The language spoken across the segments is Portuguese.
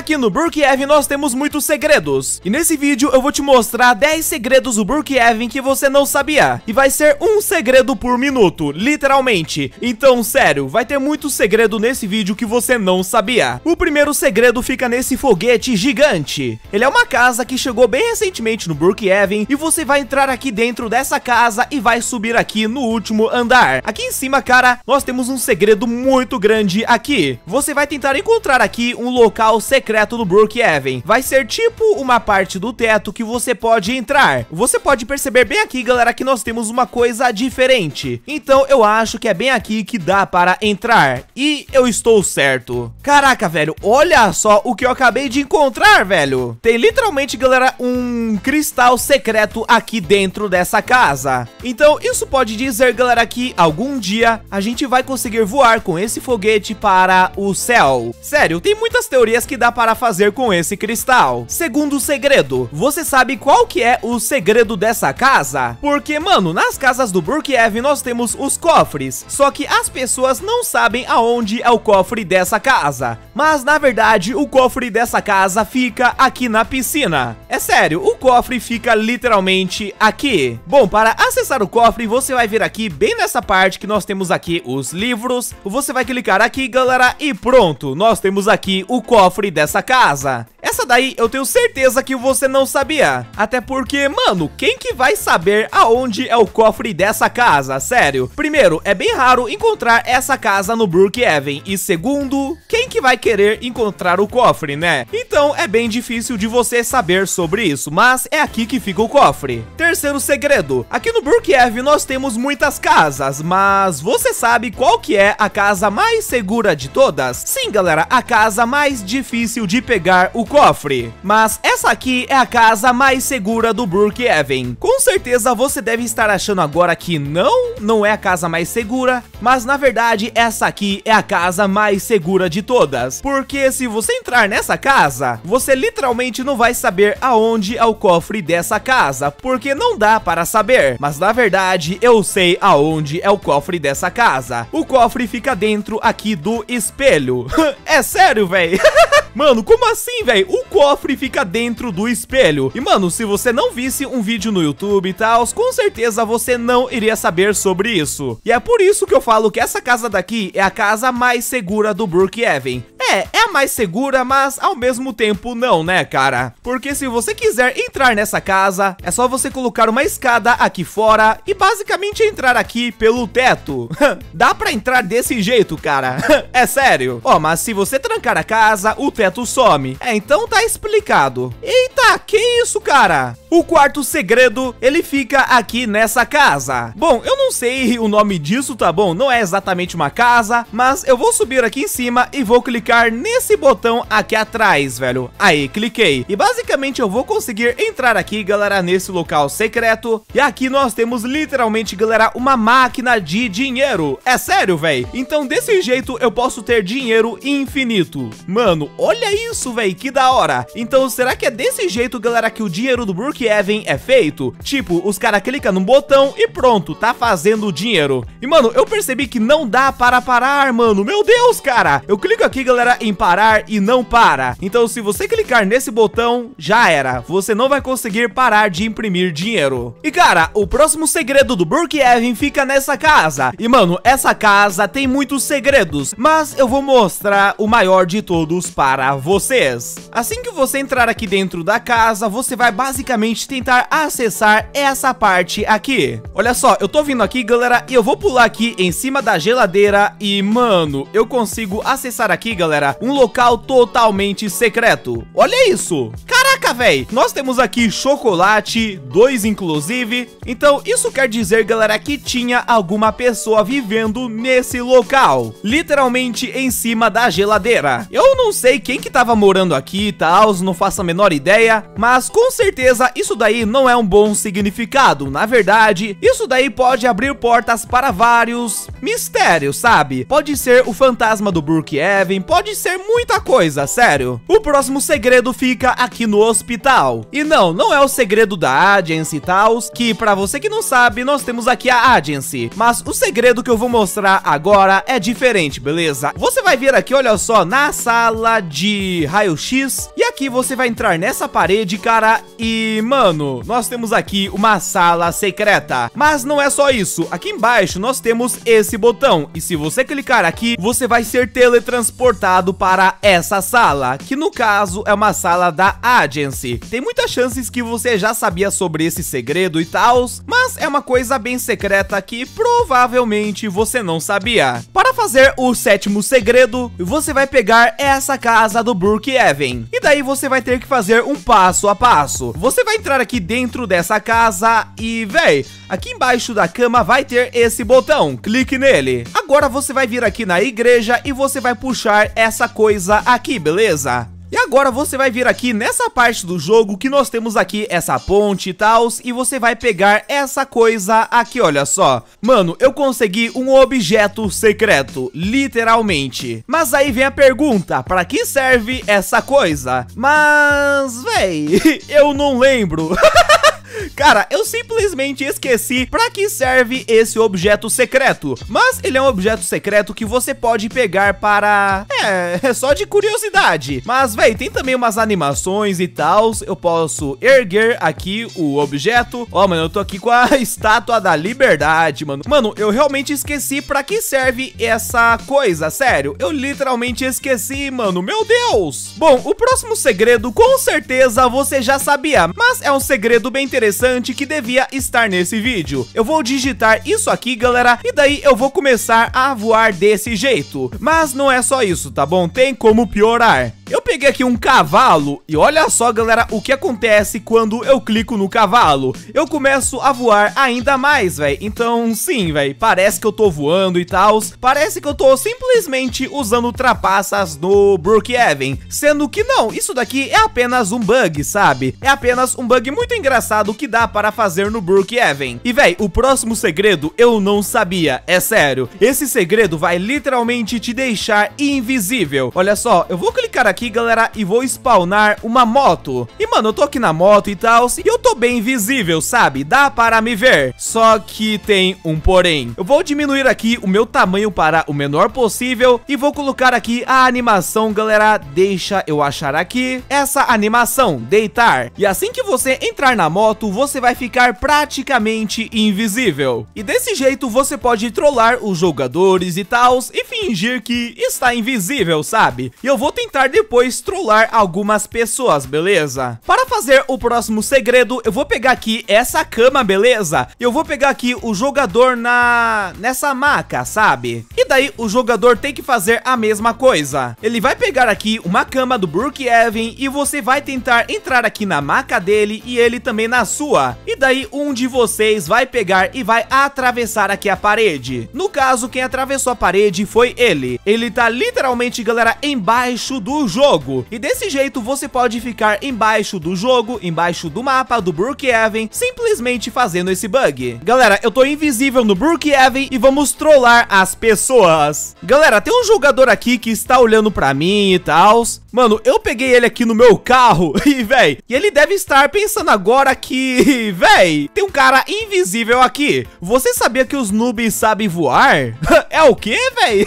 Aqui no Brookhaven nós temos muitos segredos. E nesse vídeo eu vou te mostrar 10 segredos do Brookhaven que você não sabia. E vai ser um segredo por minuto, literalmente. Então, sério, vai ter muito segredo nesse vídeo que você não sabia. O primeiro segredo fica nesse foguete gigante. Ele é uma casa que chegou bem recentemente no Brookhaven e você vai entrar aqui dentro dessa casa e vai subir aqui no último andar. Aqui em cima, cara, nós temos um segredo muito grande aqui. Você vai tentar encontrar aqui um local secreto no Brookhaven. Vai ser tipo uma parte do teto que você pode entrar. Você pode perceber bem aqui, galera, que nós temos uma coisa diferente. Então eu acho que é bem aqui que dá para entrar. E eu estou certo. Caraca, velho, olha só o que eu acabei de encontrar, velho. Tem literalmente, galera, um cristal secreto aqui dentro dessa casa. Então isso pode dizer, galera, que algum dia a gente vai conseguir voar com esse foguete para o céu. Sério, tem muitas teorias que dá para fazer com esse cristal. Segundo segredo, você sabe qual que é o segredo dessa casa? Porque, mano, nas casas do Brookhaven nós temos os cofres, só que as pessoas não sabem aonde é o cofre dessa casa. Mas, na verdade, o cofre dessa casa fica aqui na piscina. É sério, o cofre fica literalmente aqui. Bom, para acessar o cofre, você vai vir aqui bem nessa parte que nós temos aqui os livros. Você vai clicar aqui, galera, e pronto, nós temos aqui o cofre dessa casa. Essa daí eu tenho certeza que você não sabia. Até porque, mano, quem que vai saber aonde é o cofre dessa casa? Sério. Primeiro, é bem raro encontrar essa casa no Brookhaven. E segundo, quem que vai querer encontrar o cofre, né? Então é bem difícil de você saber sobre isso, mas é aqui que fica o cofre. Terceiro segredo, aqui no Brookhaven nós temos muitas casas, mas você sabe qual que é a casa mais segura de todas? Sim, galera, a casa mais difícil de pegar o cofre. Mas essa aqui é a casa mais segura do Brookhaven. Com certeza você deve estar achando agora que não, não é a casa mais segura, mas na verdade essa aqui é a casa mais segura de todas. Porque se você entrar nessa casa, você literalmente não vai saber aonde é o cofre dessa casa, porque não dá para saber. Mas na verdade eu sei aonde é o cofre dessa casa. O cofre fica dentro aqui do espelho. é sério, velho? Mano, como assim, velho? O cofre fica dentro do espelho. E, mano, se você não visse um vídeo no YouTube e tal, com certeza você não iria saber sobre isso. E é por isso que eu falo que essa casa daqui é a casa mais segura do Brookhaven. É, é mais segura, mas ao mesmo tempo não, né, cara? Porque se você quiser entrar nessa casa, é só você colocar uma escada aqui fora e basicamente entrar aqui pelo teto. Dá pra entrar desse jeito, cara. é sério. Ó, mas se você trancar a casa, o teto some. É, então tá explicado. Eita, que isso, cara? O quarto segredo, ele fica aqui nessa casa. Bom, eu não sei o nome disso, tá bom? Não é exatamente uma casa, mas eu vou subir aqui em cima e vou clicar nesse botão aqui atrás, velho. Aí, cliquei. E basicamente eu vou conseguir entrar aqui, galera, nesse local secreto. E aqui nós temos literalmente, galera, uma máquina de dinheiro. É sério, velho? Então desse jeito eu posso ter dinheiro infinito. Mano, olha isso, velho, que da hora. Então será que é desse jeito, galera, que o dinheiro do Brookhaven é feito? Tipo, os caras clicam no botão e pronto, tá fazendo dinheiro. E, mano, eu percebi que não dá para parar, mano. Meu Deus, cara. Eu clico aqui, galera, em parar e não para. Então, se você clicar nesse botão, já era. Você não vai conseguir parar de imprimir dinheiro. E, cara, o próximo segredo do Brookhaven fica nessa casa. E, mano, essa casa tem muitos segredos, mas eu vou mostrar o maior de todos para vocês. Assim que você entrar aqui dentro da casa, você vai basicamente tentar acessar essa parte aqui. Olha só, eu tô vindo aqui, galera, e eu vou pular aqui em cima da geladeira e, mano, eu consigo acessar aqui, galera, um local totalmente secreto. Olha isso! Caraca, velho! Nós temos aqui chocolate, dois inclusive. Então, isso quer dizer, galera, que tinha alguma pessoa vivendo nesse local. Literalmente em cima da geladeira. Eu não sei quem que tava morando aqui e tal, não faço a menor ideia. Mas, com certeza, isso daí não é um bom significado. Na verdade, isso daí pode abrir portas para vários mistérios, sabe? Pode ser o fantasma do Brookhaven, pode ser muita coisa, sério. O próximo segredo fica aqui no hospital. E não, não é o segredo da Agency e tal, que pra você que não sabe, nós temos aqui a Agency. Mas o segredo que eu vou mostrar agora é diferente, beleza? Você vai vir aqui, olha só, na sala de raio-x, e aqui você vai entrar nessa parede, cara, e, mano, nós temos aqui uma sala secreta. Mas não é só isso, aqui embaixo nós temos esse botão, e se você clicar aqui, você vai ser teletransportado para essa sala, que no caso é uma sala da Agency. Tem muitas chances que você já sabia sobre esse segredo e tal, mas é uma coisa bem secreta que provavelmente você não sabia. Para fazer o sétimo segredo, você vai pegar essa casa do Brookhaven, e daí você vai ter que fazer um passo a passo. Você vai entrar aqui dentro dessa casa e, véi, aqui embaixo da cama vai ter esse botão, clique nele. Agora você vai vir aqui na igreja e você vai puxar essa coisa aqui, beleza? E agora você vai vir aqui nessa parte do jogo que nós temos aqui essa ponte e tal, e você vai pegar essa coisa aqui, olha só. Mano, eu consegui um objeto secreto, literalmente. Mas aí vem a pergunta, para que serve essa coisa? Mas, véi, eu não lembro. Cara, eu simplesmente esqueci pra que serve esse objeto secreto. Mas ele é um objeto secreto que você pode pegar para... É, é só de curiosidade. Mas, véi, tem também umas animações e tal. Eu posso erguer aqui o objeto. Ó, oh, mano, eu tô aqui com a estátua da liberdade, mano. Mano, eu realmente esqueci pra que serve essa coisa, sério. Eu literalmente esqueci, mano. Meu Deus! Bom, o próximo segredo, com certeza, você já sabia. Mas é um segredo bem interessante interessante que devia estar nesse vídeo. Eu vou digitar isso aqui, galera, e daí eu vou começar a voar desse jeito. Mas não é só isso, tá bom? Tem como piorar. Eu peguei aqui um cavalo e olha só, galera, o que acontece quando eu clico no cavalo. Eu começo a voar ainda mais, velho. Então, sim, velho, parece que eu tô voando e tal. Parece que eu tô simplesmente usando trapaças no Brookhaven. Sendo que não, isso daqui é apenas um bug, sabe? É apenas um bug muito engraçado que dá para fazer no Brookhaven. E, velho, o próximo segredo eu não sabia, é sério. Esse segredo vai literalmente te deixar invisível. Olha só, eu vou clicar aqui aqui, galera, e vou spawnar uma moto. E, mano, eu tô aqui na moto e tal, e eu tô bem visível, sabe? Dá para me ver. Só que tem um porém. Eu vou diminuir aqui o meu tamanho para o menor possível e vou colocar aqui a animação, galera. Deixa eu achar aqui essa animação, deitar. E assim que você entrar na moto, você vai ficar praticamente invisível. E desse jeito você pode trollar os jogadores e tal e fingir que está invisível, sabe? E eu vou tentar depois depois trollar algumas pessoas, beleza? Para fazer o próximo segredo, eu vou pegar aqui essa cama, beleza? Eu vou pegar aqui o jogador na... nessa maca, sabe? E daí o jogador tem que fazer a mesma coisa. Ele vai pegar aqui uma cama do Brookhaven e você vai tentar entrar aqui na maca dele e ele também na sua. E daí um de vocês vai pegar e vai atravessar aqui a parede. No caso, quem atravessou a parede foi ele. Ele tá literalmente, galera, embaixo do jogo. E desse jeito você pode ficar embaixo do jogo, embaixo do mapa do Brookhaven, simplesmente fazendo esse bug. Galera, eu tô invisível no Brookhaven e vamos trollar as pessoas. Galera, tem um jogador aqui que está olhando pra mim e tal. Mano, eu peguei ele aqui no meu carro e, véi, e ele deve estar pensando agora que, véi, tem um cara invisível aqui. Você sabia que os noobs sabem voar? é o quê, véi?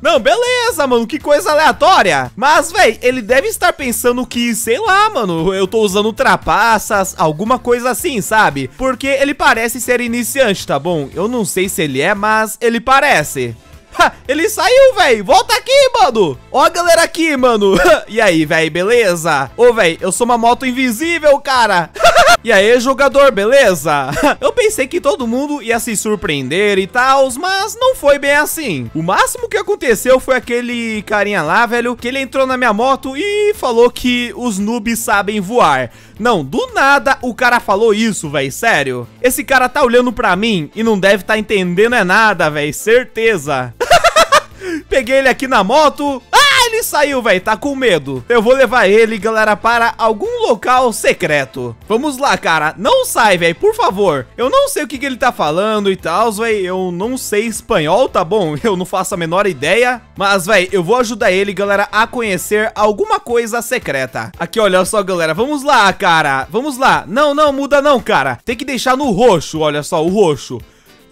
Não, beleza, mano, que coisa aleatória. Mas, véi, ele deve estar pensando que, sei lá, mano, eu tô usando trapaças, alguma coisa assim, sabe? Porque ele parece ser iniciante, tá bom? Eu não sei se ele é, mas ele parece. Ha, ele saiu, velho. Volta aqui, mano. Ó a galera aqui, mano. e aí, velho, beleza? Ô, velho, eu sou uma moto invisível, cara. e aí, jogador, beleza? eu pensei que todo mundo ia se surpreender e tal, mas não foi bem assim. O máximo que aconteceu foi aquele carinha lá, velho, que ele entrou na minha moto e falou que os noobs sabem voar. Não, do nada o cara falou isso, velho, sério. Esse cara tá olhando pra mim e não deve tá entendendo é nada, velho, certeza. Peguei ele aqui na moto. Ah, saiu, velho, tá com medo. Eu vou levar ele, galera, para algum local secreto. Vamos lá, cara. Não sai, velho, por favor. Eu não sei o que, que ele tá falando e tal, velho. Eu não sei espanhol, tá bom? Eu não faço a menor ideia. Mas, velho, eu vou ajudar ele, galera, a conhecer alguma coisa secreta. Aqui, olha só, galera. Vamos lá, cara. Vamos lá. Não, não, muda não, cara. Tem que deixar no roxo, olha só, o roxo.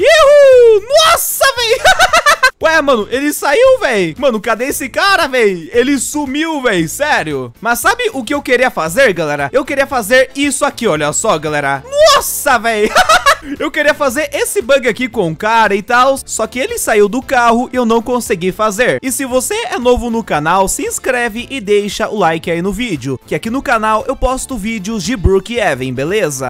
Ihu! Nossa, velho! Ué, mano, ele saiu, véi. Mano, cadê esse cara, véi? Ele sumiu, véi, sério. Mas sabe o que eu queria fazer, galera? Eu queria fazer isso aqui, olha só, galera. Nossa, véi. eu queria fazer esse bug aqui com o cara e tal, só que ele saiu do carro e eu não consegui fazer. E se você é novo no canal, se inscreve e deixa o like aí no vídeo, que aqui no canal eu posto vídeos de Brook Evan, beleza?